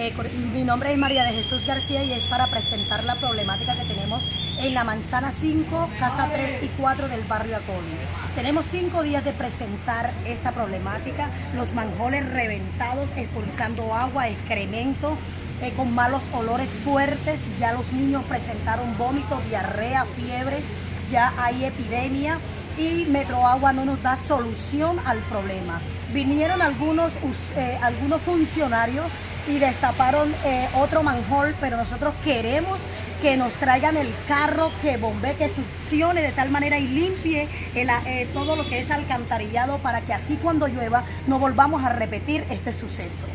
Eh, mi nombre es María de Jesús García y es para presentar la problemática que tenemos en la Manzana 5, Casa 3 y 4 del barrio Acolis. Tenemos cinco días de presentar esta problemática, los manjoles reventados, expulsando agua, excremento, eh, con malos olores fuertes, ya los niños presentaron vómitos, diarrea, fiebre, ya hay epidemia y Metroagua no nos da solución al problema. Vinieron algunos, eh, algunos funcionarios y destaparon eh, otro manhole, pero nosotros queremos que nos traigan el carro que bombee, que succione de tal manera y limpie eh, todo lo que es alcantarillado para que así cuando llueva no volvamos a repetir este suceso.